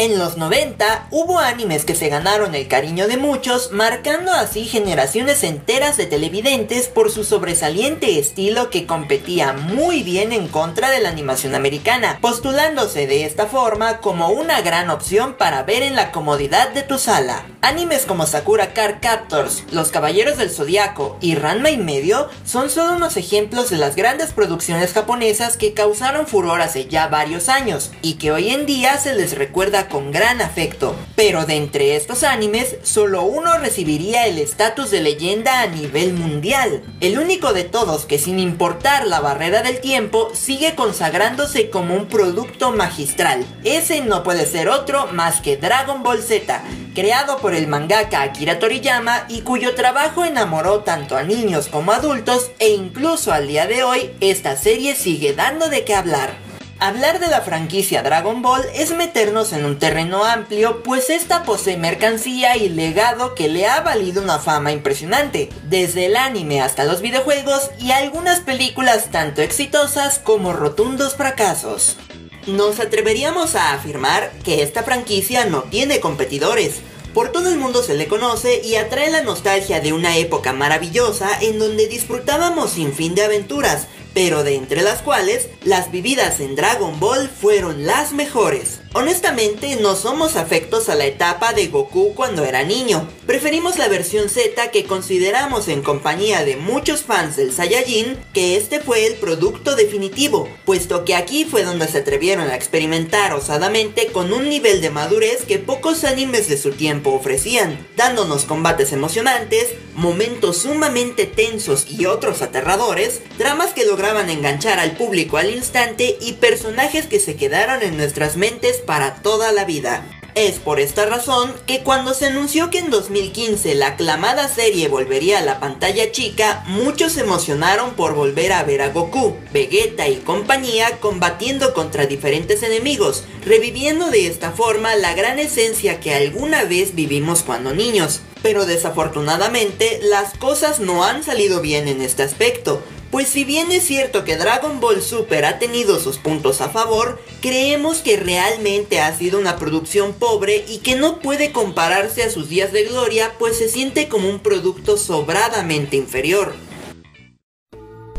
En los 90 hubo animes que se ganaron el cariño de muchos, marcando así generaciones enteras de televidentes por su sobresaliente estilo que competía muy bien en contra de la animación americana, postulándose de esta forma como una gran opción para ver en la comodidad de tu sala. Animes como Sakura Card Captors, Los Caballeros del Zodiaco y Ranma y medio son solo unos ejemplos de las grandes producciones japonesas que causaron furor hace ya varios años y que hoy en día se les recuerda con gran afecto, pero de entre estos animes, solo uno recibiría el estatus de leyenda a nivel mundial, el único de todos que sin importar la barrera del tiempo sigue consagrándose como un producto magistral. Ese no puede ser otro más que Dragon Ball Z, creado por el mangaka Akira Toriyama y cuyo trabajo enamoró tanto a niños como adultos e incluso al día de hoy esta serie sigue dando de qué hablar. Hablar de la franquicia Dragon Ball es meternos en un terreno amplio, pues esta posee mercancía y legado que le ha valido una fama impresionante, desde el anime hasta los videojuegos y algunas películas tanto exitosas como rotundos fracasos. Nos atreveríamos a afirmar que esta franquicia no tiene competidores, por todo el mundo se le conoce y atrae la nostalgia de una época maravillosa en donde disfrutábamos sin fin de aventuras, pero de entre las cuales las vividas en Dragon Ball fueron las mejores. Honestamente no somos afectos a la etapa de Goku cuando era niño, preferimos la versión Z que consideramos en compañía de muchos fans del Saiyajin que este fue el producto definitivo, puesto que aquí fue donde se atrevieron a experimentar osadamente con un nivel de madurez que pocos animes de su tiempo ofrecían, dándonos combates emocionantes, momentos sumamente tensos y otros aterradores, dramas que lograban enganchar al público al instante y personajes que se quedaron en nuestras mentes para toda la vida. Es por esta razón que cuando se anunció que en 2015 la aclamada serie volvería a la pantalla chica, muchos se emocionaron por volver a ver a Goku, Vegeta y compañía combatiendo contra diferentes enemigos, reviviendo de esta forma la gran esencia que alguna vez vivimos cuando niños. Pero desafortunadamente las cosas no han salido bien en este aspecto, pues si bien es cierto que Dragon Ball Super ha tenido sus puntos a favor, creemos que realmente ha sido una producción pobre y que no puede compararse a sus días de gloria, pues se siente como un producto sobradamente inferior.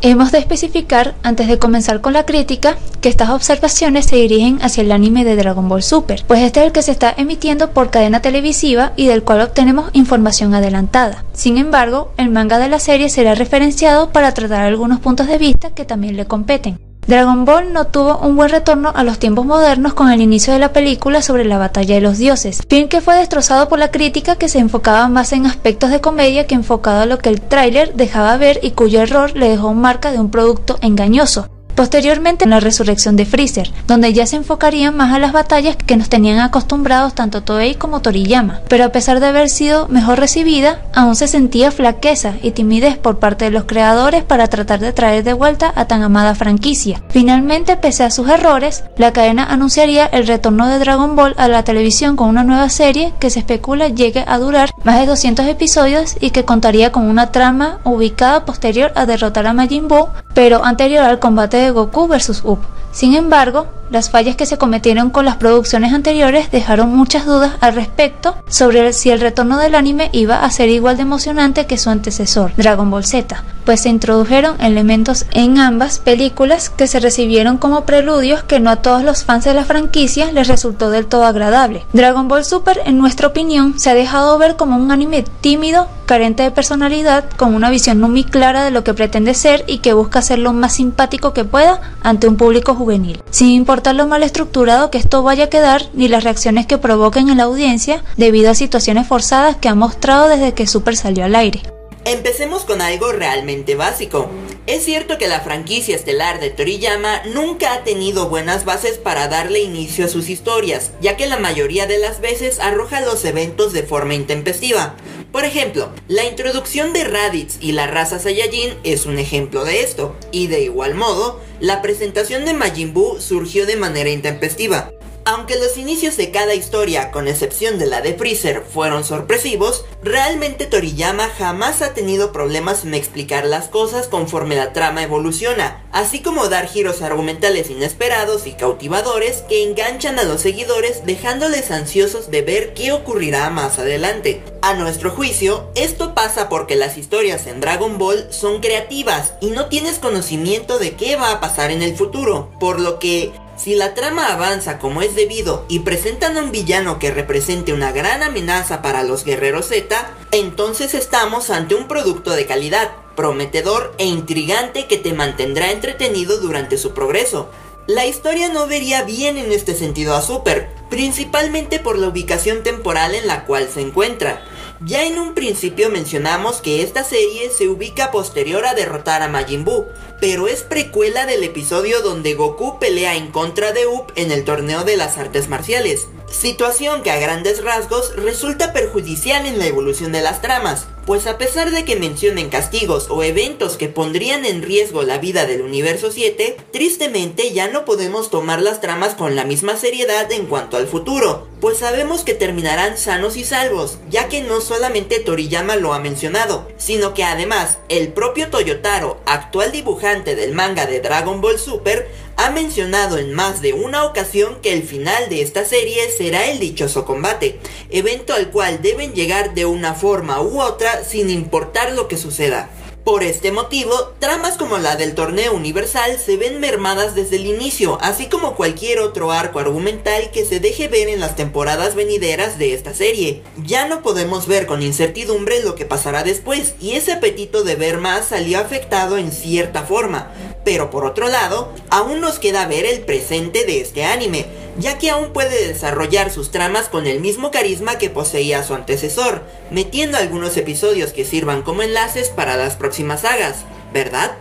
Hemos de especificar, antes de comenzar con la crítica, que estas observaciones se dirigen hacia el anime de Dragon Ball Super, pues este es el que se está emitiendo por cadena televisiva y del cual obtenemos información adelantada. Sin embargo, el manga de la serie será referenciado para tratar algunos puntos de vista que también le competen. Dragon Ball no tuvo un buen retorno a los tiempos modernos con el inicio de la película sobre la batalla de los dioses, fin que fue destrozado por la crítica que se enfocaba más en aspectos de comedia que enfocado a lo que el tráiler dejaba ver y cuyo error le dejó marca de un producto engañoso, Posteriormente en la resurrección de Freezer, donde ya se enfocarían más a las batallas que nos tenían acostumbrados tanto Toei como Toriyama, pero a pesar de haber sido mejor recibida, aún se sentía flaqueza y timidez por parte de los creadores para tratar de traer de vuelta a tan amada franquicia. Finalmente, pese a sus errores, la cadena anunciaría el retorno de Dragon Ball a la televisión con una nueva serie que se especula llegue a durar más de 200 episodios y que contaría con una trama ubicada posterior a derrotar a Majin Buu, pero anterior al combate de Goku vs. Up. Sin embargo, las fallas que se cometieron con las producciones anteriores dejaron muchas dudas al respecto sobre si el retorno del anime iba a ser igual de emocionante que su antecesor, Dragon Ball Z, pues se introdujeron elementos en ambas películas que se recibieron como preludios que no a todos los fans de la franquicia les resultó del todo agradable. Dragon Ball Super, en nuestra opinión, se ha dejado ver como un anime tímido, carente de personalidad, con una visión no muy clara de lo que pretende ser y que busca ser lo más simpático que pueda ante un público juvenil, sin importar lo mal estructurado que esto vaya a quedar ni las reacciones que provoquen en la audiencia debido a situaciones forzadas que ha mostrado desde que Super salió al aire. Empecemos con algo realmente básico. Es cierto que la franquicia estelar de Toriyama nunca ha tenido buenas bases para darle inicio a sus historias, ya que la mayoría de las veces arroja los eventos de forma intempestiva. Por ejemplo, la introducción de Raditz y la raza Saiyajin es un ejemplo de esto, y de igual modo, la presentación de Majin Buu surgió de manera intempestiva. Aunque los inicios de cada historia, con excepción de la de Freezer, fueron sorpresivos, realmente Toriyama jamás ha tenido problemas en explicar las cosas conforme la trama evoluciona, así como dar giros argumentales inesperados y cautivadores que enganchan a los seguidores dejándoles ansiosos de ver qué ocurrirá más adelante. A nuestro juicio, esto pasa porque las historias en Dragon Ball son creativas y no tienes conocimiento de qué va a pasar en el futuro, por lo que si la trama avanza como es debido y presentan a un villano que represente una gran amenaza para los guerreros Z, entonces estamos ante un producto de calidad, prometedor e intrigante que te mantendrá entretenido durante su progreso. La historia no vería bien en este sentido a Super, principalmente por la ubicación temporal en la cual se encuentra. Ya en un principio mencionamos que esta serie se ubica posterior a derrotar a Majin Buu, pero es precuela del episodio donde Goku pelea en contra de Up en el torneo de las artes marciales, situación que a grandes rasgos resulta perjudicial en la evolución de las tramas, pues a pesar de que mencionen castigos o eventos que pondrían en riesgo la vida del universo 7, tristemente ya no podemos tomar las tramas con la misma seriedad en cuanto al futuro, pues sabemos que terminarán sanos y salvos, ya que no solamente Toriyama lo ha mencionado, sino que además el propio Toyotaro, actual dibujante del manga de Dragon Ball Super, ha mencionado en más de una ocasión que el final de esta serie será el dichoso combate, evento al cual deben llegar de una forma u otra sin importar lo que suceda. Por este motivo, tramas como la del torneo universal se ven mermadas desde el inicio, así como cualquier otro arco argumental que se deje ver en las temporadas venideras de esta serie. Ya no podemos ver con incertidumbre lo que pasará después, y ese apetito de ver más salió afectado en cierta forma. Pero por otro lado, aún nos queda ver el presente de este anime, ya que aún puede desarrollar sus tramas con el mismo carisma que poseía su antecesor, metiendo algunos episodios que sirvan como enlaces para las próximas sagas, ¿verdad?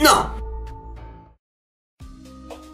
no.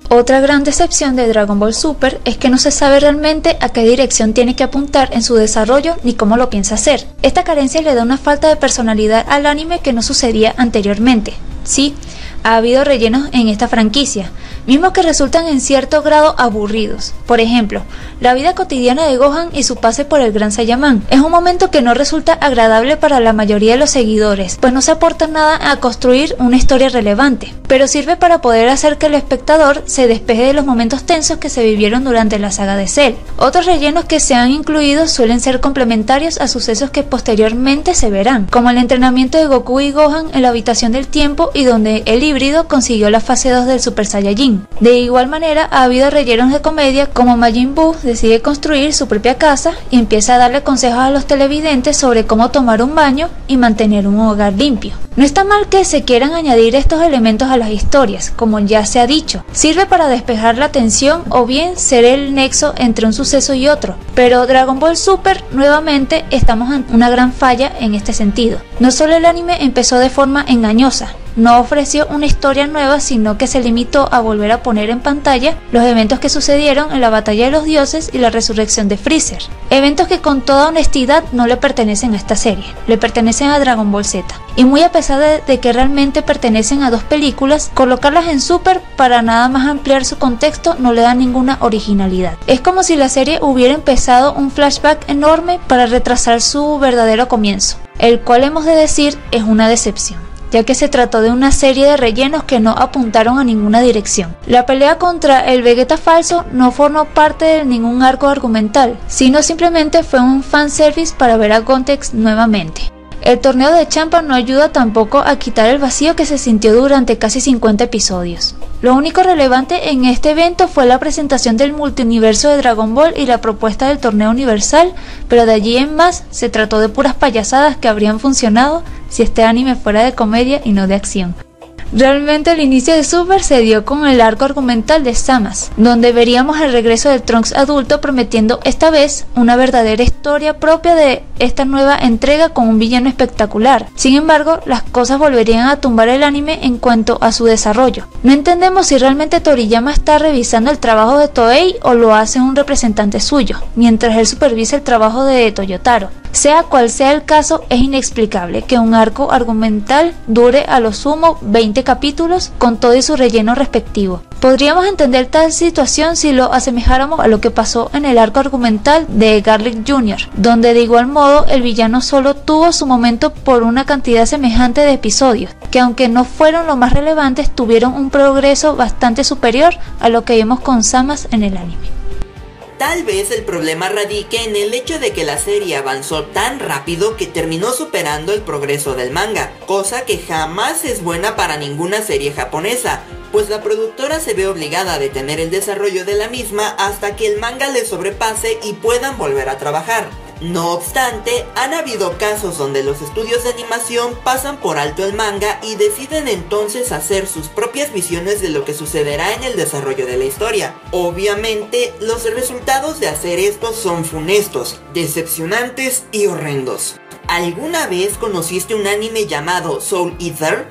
Otra gran decepción de Dragon Ball Super es que no se sabe realmente a qué dirección tiene que apuntar en su desarrollo ni cómo lo piensa hacer. Esta carencia le da una falta de personalidad al anime que no sucedía anteriormente. Sí, ha habido rellenos en esta franquicia, mismos que resultan en cierto grado aburridos. Por ejemplo, la vida cotidiana de Gohan y su pase por el Gran Saiyaman. Es un momento que no resulta agradable para la mayoría de los seguidores, pues no se aporta nada a construir una historia relevante, pero sirve para poder hacer que el espectador se despeje de los momentos tensos que se vivieron durante la saga de Cell. Otros rellenos que se han incluido suelen ser complementarios a sucesos que posteriormente se verán, como el entrenamiento de Goku y Gohan en la habitación del tiempo y donde el híbrido consiguió la fase 2 del Super Saiyajin. De igual manera, ha habido rellenos de comedia como Majin Buu decide construir su propia casa y empieza a darle consejos a los televidentes sobre cómo tomar un baño y mantener un hogar limpio. No está mal que se quieran añadir estos elementos a las historias, como ya se ha dicho. Sirve para despejar la tensión o bien ser el nexo entre un suceso y otro. Pero Dragon Ball Super, nuevamente, estamos ante una gran falla en este sentido. No solo el anime empezó de forma engañosa, no ofreció una historia nueva, sino que se limitó a volver a poner en pantalla los eventos que sucedieron en la batalla de los dioses y la resurrección de Freezer. Eventos que con toda honestidad no le pertenecen a esta serie, le pertenecen a Dragon Ball Z. Y muy a pesar de, que realmente pertenecen a dos películas, colocarlas en Super para nada más ampliar su contexto no le da ninguna originalidad. Es como si la serie hubiera empezado un flashback enorme para retrasar su verdadero comienzo, el cual hemos de decir es una decepción ya que se trató de una serie de rellenos que no apuntaron a ninguna dirección. La pelea contra el Vegeta falso no formó parte de ningún arco argumental, sino simplemente fue un fanservice para ver a Gontex nuevamente. El torneo de Champa no ayuda tampoco a quitar el vacío que se sintió durante casi 50 episodios. Lo único relevante en este evento fue la presentación del multiuniverso de Dragon Ball y la propuesta del torneo universal, pero de allí en más se trató de puras payasadas que habrían funcionado si este anime fuera de comedia y no de acción. Realmente el inicio de Super se dio con el arco argumental de Samas, donde veríamos el regreso del Trunks adulto prometiendo esta vez una verdadera historia propia de esta nueva entrega con un villano espectacular. Sin embargo, las cosas volverían a tumbar el anime en cuanto a su desarrollo. No entendemos si realmente Toriyama está revisando el trabajo de Toei o lo hace un representante suyo, mientras él supervisa el trabajo de Toyotaro. Sea cual sea el caso, es inexplicable que un arco argumental dure a lo sumo 20 capítulos con todo y su relleno respectivo. Podríamos entender tal situación si lo asemejáramos a lo que pasó en el arco argumental de Garlic Jr., donde de igual modo el villano solo tuvo su momento por una cantidad semejante de episodios, que aunque no fueron los más relevantes, tuvieron un progreso bastante superior a lo que vimos con Samas en el anime. Tal vez el problema radique en el hecho de que la serie avanzó tan rápido que terminó superando el progreso del manga, cosa que jamás es buena para ninguna serie japonesa, pues la productora se ve obligada a detener el desarrollo de la misma hasta que el manga le sobrepase y puedan volver a trabajar. No obstante, han habido casos donde los estudios de animación pasan por alto el manga y deciden entonces hacer sus propias visiones de lo que sucederá en el desarrollo de la historia. Obviamente, los resultados de hacer esto son funestos, decepcionantes y horrendos. ¿Alguna vez conociste un anime llamado Soul Eater?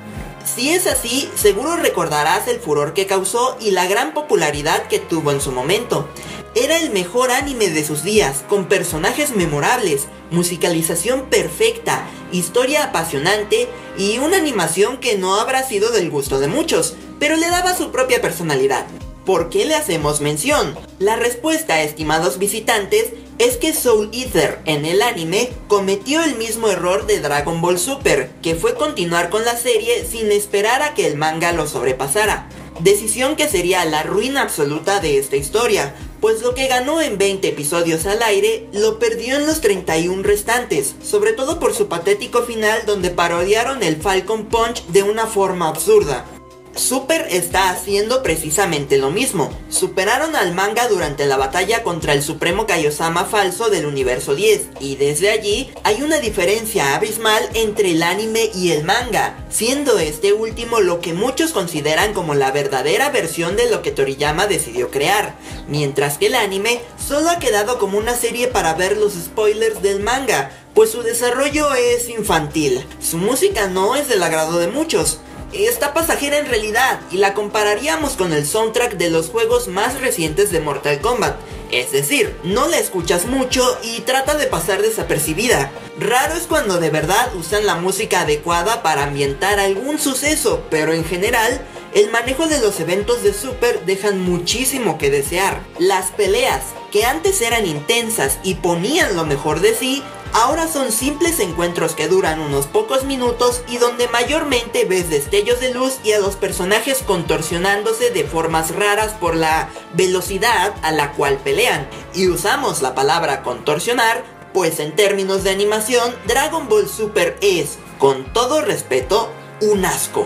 Si es así, seguro recordarás el furor que causó y la gran popularidad que tuvo en su momento. Era el mejor anime de sus días, con personajes memorables, musicalización perfecta, historia apasionante y una animación que no habrá sido del gusto de muchos, pero le daba su propia personalidad. ¿Por qué le hacemos mención? La respuesta, estimados visitantes, es que Soul Eater en el anime cometió el mismo error de Dragon Ball Super, que fue continuar con la serie sin esperar a que el manga lo sobrepasara. Decisión que sería la ruina absoluta de esta historia, pues lo que ganó en 20 episodios al aire lo perdió en los 31 restantes, sobre todo por su patético final donde parodiaron el Falcon Punch de una forma absurda. Super está haciendo precisamente lo mismo. Superaron al manga durante la batalla contra el Supremo Kaiosama falso del universo 10 y desde allí hay una diferencia abismal entre el anime y el manga, siendo este último lo que muchos consideran como la verdadera versión de lo que Toriyama decidió crear, mientras que el anime solo ha quedado como una serie para ver los spoilers del manga, pues su desarrollo es infantil. Su música no es del agrado de muchos, está pasajera en realidad y la compararíamos con el soundtrack de los juegos más recientes de Mortal Kombat. Es decir, no la escuchas mucho y trata de pasar desapercibida. Raro es cuando de verdad usan la música adecuada para ambientar algún suceso, pero en general, el manejo de los eventos de Super dejan muchísimo que desear. Las peleas, que antes eran intensas y ponían lo mejor de sí, ahora son simples encuentros que duran unos pocos minutos y donde mayormente ves destellos de luz y a los personajes contorsionándose de formas raras por la velocidad a la cual pelean. Y usamos la palabra contorsionar, pues en términos de animación, Dragon Ball Super es, con todo respeto, un asco.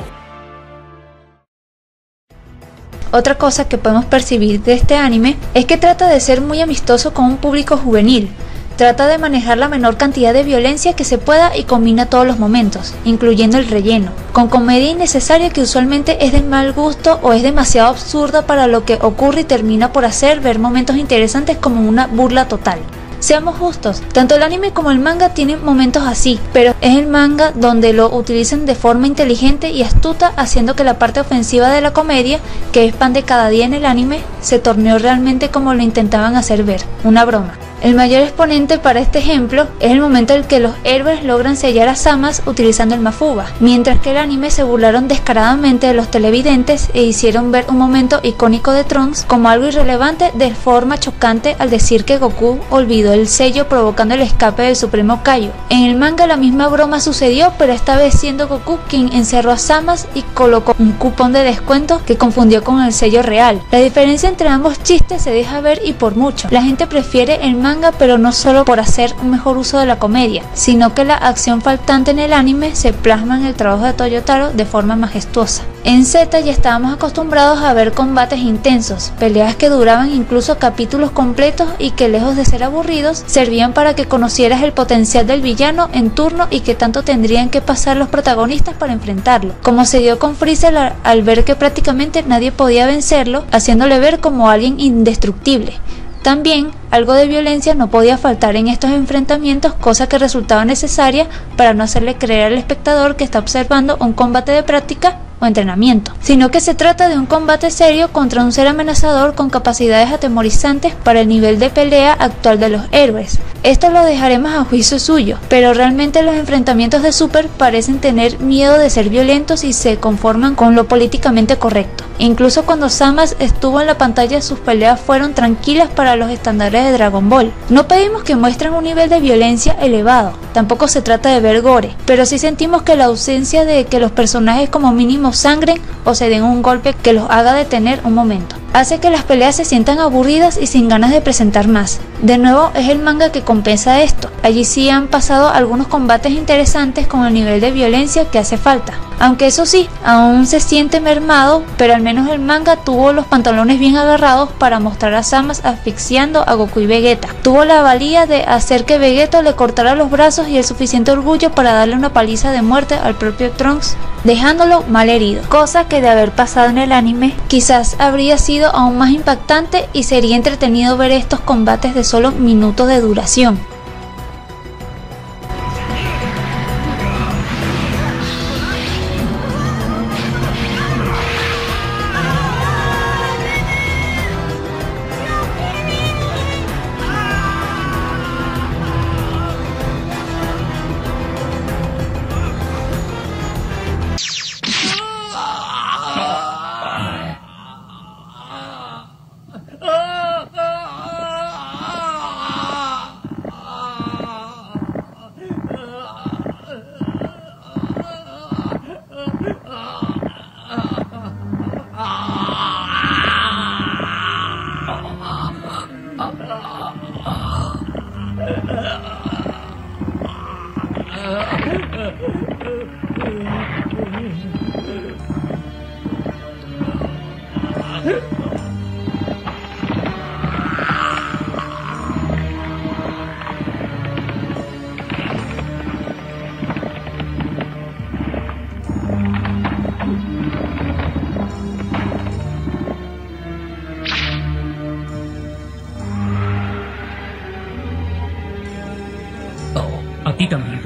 Otra cosa que podemos percibir de este anime es que trata de ser muy amistoso con un público juvenil, Trata de manejar la menor cantidad de violencia que se pueda y combina todos los momentos, incluyendo el relleno, con comedia innecesaria que usualmente es de mal gusto o es demasiado absurda para lo que ocurre y termina por hacer ver momentos interesantes como una burla total. Seamos justos, tanto el anime como el manga tienen momentos así, pero es el manga donde lo utilizan de forma inteligente y astuta, haciendo que la parte ofensiva de la comedia, que es pan de cada día en el anime, se torneó realmente como lo intentaban hacer ver, una broma. El mayor exponente para este ejemplo es el momento en que los héroes logran sellar a Samas utilizando el Mafuba, mientras que el anime se burlaron descaradamente de los televidentes e hicieron ver un momento icónico de Trunks como algo irrelevante de forma chocante al decir que Goku olvidó el sello provocando el escape del Supremo Kaio. En el manga la misma broma sucedió, pero esta vez siendo Goku quien encerró a Samas y colocó un cupón de descuento que confundió con el sello real. La diferencia entre ambos chistes se deja ver y por mucho. La gente prefiere el manga pero no solo por hacer un mejor uso de la comedia, sino que la acción faltante en el anime se plasma en el trabajo de Toyotaro de forma majestuosa. En Z ya estábamos acostumbrados a ver combates intensos, peleas que duraban incluso capítulos completos y que lejos de ser aburridos, servían para que conocieras el potencial del villano en turno y que tanto tendrían que pasar los protagonistas para enfrentarlo, como se dio con Freezer al ver que prácticamente nadie podía vencerlo, haciéndole ver como alguien indestructible. También Algo de violencia no podía faltar en estos enfrentamientos, cosa que resultaba necesaria para no hacerle creer al espectador que está observando un combate de práctica o entrenamiento, sino que se trata de un combate serio contra un ser amenazador con capacidades atemorizantes para el nivel de pelea actual de los héroes. Esto lo dejaremos a juicio suyo, pero realmente los enfrentamientos de Super parecen tener miedo de ser violentos y se conforman con lo políticamente correcto. Incluso cuando Samas estuvo en la pantalla sus peleas fueron tranquilas para los estándares de Dragon Ball. No pedimos que muestren un nivel de violencia elevado, tampoco se trata de ver gore, pero sí sentimos que la ausencia de que los personajes como mínimo sangren o se den un golpe que los haga detener un momento hace que las peleas se sientan aburridas y sin ganas de presentar más. De nuevo es el manga que compensa esto. Allí sí han pasado algunos combates interesantes con el nivel de violencia que hace falta. Aunque eso sí, aún se siente mermado, pero al menos el manga tuvo los pantalones bien agarrados para mostrar a Samas asfixiando a Goku y Vegeta. Tuvo la valía de hacer que Vegeta le cortara los brazos y el suficiente orgullo para darle una paliza de muerte al propio Trunks, dejándolo mal herido. Cosa que de haber pasado en el anime, quizás habría sido aún más impactante y sería entretenido ver estos combates de solo minutos de duración.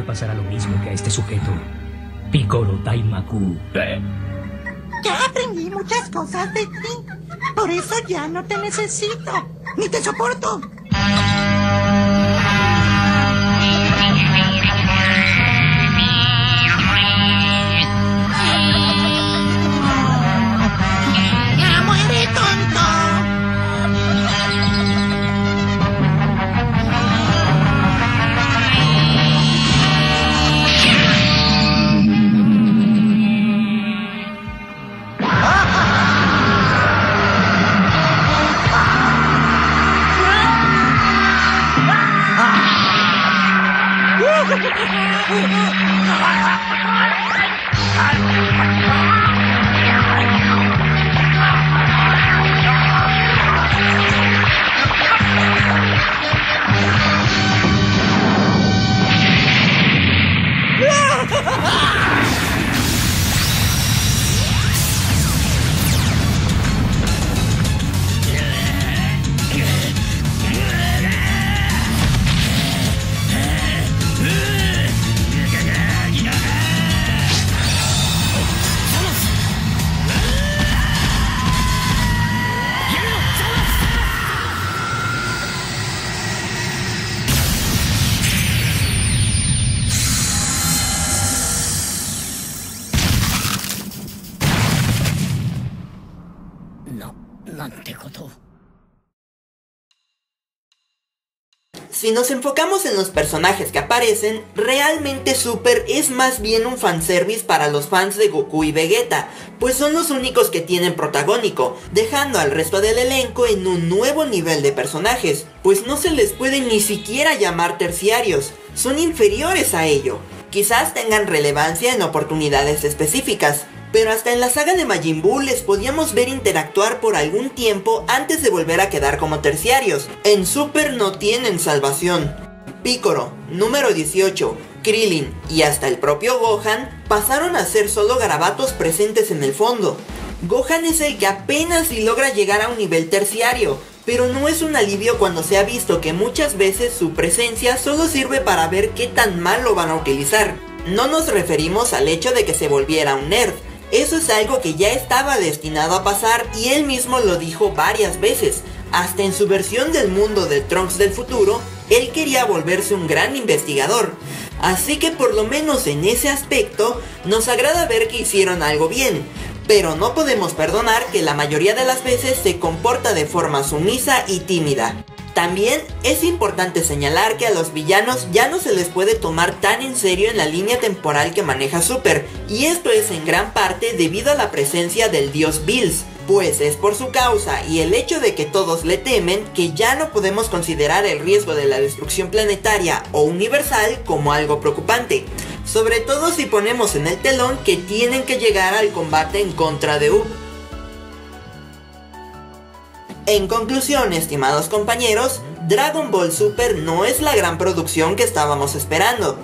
Pasará lo mismo que a este sujeto. Picoro Daimaku. Ya aprendí muchas cosas de ti. Por eso ya no te necesito. Ni te soporto. Si nos enfocamos en los personajes que aparecen, realmente Super es más bien un fanservice para los fans de Goku y Vegeta, pues son los únicos que tienen protagónico, dejando al resto del elenco en un nuevo nivel de personajes, pues no se les puede ni siquiera llamar terciarios, son inferiores a ello. Quizás tengan relevancia en oportunidades específicas, pero hasta en la saga de Majin Buu les podíamos ver interactuar por algún tiempo antes de volver a quedar como terciarios. En Super no tienen salvación. Piccolo, número 18, Krillin y hasta el propio Gohan pasaron a ser solo garabatos presentes en el fondo. Gohan es el que apenas si logra llegar a un nivel terciario, pero no es un alivio cuando se ha visto que muchas veces su presencia solo sirve para ver qué tan mal lo van a utilizar. No nos referimos al hecho de que se volviera un nerd, eso es algo que ya estaba destinado a pasar y él mismo lo dijo varias veces. Hasta en su versión del mundo de Trunks del futuro, él quería volverse un gran investigador. Así que por lo menos en ese aspecto, nos agrada ver que hicieron algo bien. Pero no podemos perdonar que la mayoría de las veces se comporta de forma sumisa y tímida. También es importante señalar que a los villanos ya no se les puede tomar tan en serio en la línea temporal que maneja Super, y esto es en gran parte debido a la presencia del dios Bills, pues es por su causa y el hecho de que todos le temen que ya no podemos considerar el riesgo de la destrucción planetaria o universal como algo preocupante, sobre todo si ponemos en el telón que tienen que llegar al combate en contra de Up. En conclusión, estimados compañeros, Dragon Ball Super no es la gran producción que estábamos esperando.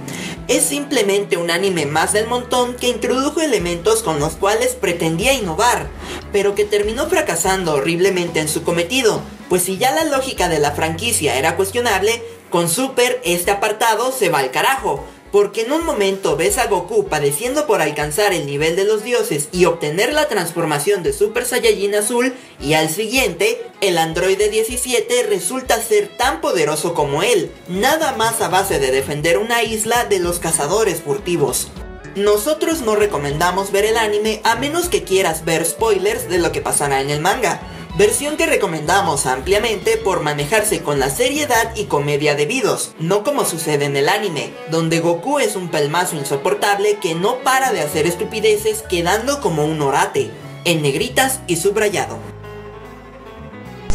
Es simplemente un anime más del montón que introdujo elementos con los cuales pretendía innovar, pero que terminó fracasando horriblemente en su cometido, pues si ya la lógica de la franquicia era cuestionable, con Super este apartado se va al carajo, porque en un momento ves a Goku padeciendo por alcanzar el nivel de los dioses y obtener la transformación de Super Saiyajin azul y al siguiente, el androide 17 resulta ser tan poderoso como él, nada más a base de defender una isla de los cazadores furtivos. Nosotros no recomendamos ver el anime a menos que quieras ver spoilers de lo que pasará en el manga, versión que recomendamos ampliamente por manejarse con la seriedad y comedia debidos, no como sucede en el anime, donde Goku es un pelmazo insoportable que no para de hacer estupideces quedando como un orate, en negritas y subrayado.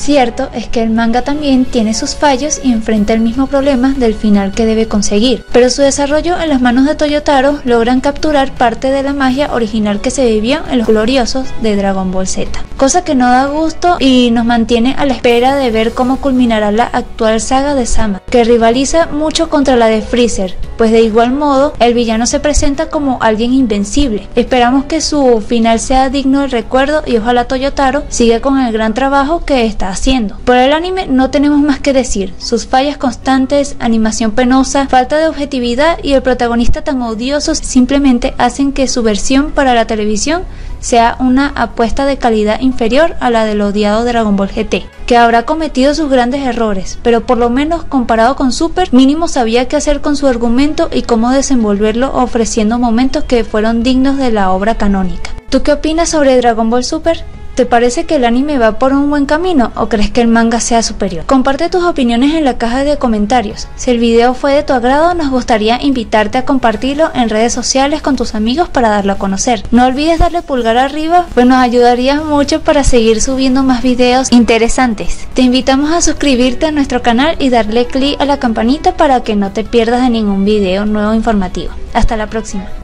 Cierto es que el manga también tiene sus fallos y enfrenta el mismo problema del final que debe conseguir, pero su desarrollo en las manos de Toyotaro logran capturar parte de la magia original que se vivió en los gloriosos de Dragon Ball Z, cosa que no da gusto y nos mantiene a la espera de ver cómo culminará la actual saga de Sama, que rivaliza mucho contra la de Freezer, pues de igual modo el villano se presenta como alguien invencible. Esperamos que su final sea digno del recuerdo y ojalá Toyotaro siga con el gran trabajo que está haciendo. Por el anime no tenemos más que decir, sus fallas constantes, animación penosa, falta de objetividad y el protagonista tan odioso simplemente hacen que su versión para la televisión sea una apuesta de calidad inferior a la del odiado Dragon Ball GT, que habrá cometido sus grandes errores, pero por lo menos comparado con Super, mínimo sabía qué hacer con su argumento y cómo desenvolverlo ofreciendo momentos que fueron dignos de la obra canónica. ¿Tú qué opinas sobre Dragon Ball Super? ¿Te parece que el anime va por un buen camino o crees que el manga sea superior? Comparte tus opiniones en la caja de comentarios. Si el video fue de tu agrado, nos gustaría invitarte a compartirlo en redes sociales con tus amigos para darlo a conocer. No olvides darle pulgar arriba, pues nos ayudaría mucho para seguir subiendo más videos interesantes. Te invitamos a suscribirte a nuestro canal y darle clic a la campanita para que no te pierdas de ningún video nuevo informativo. Hasta la próxima.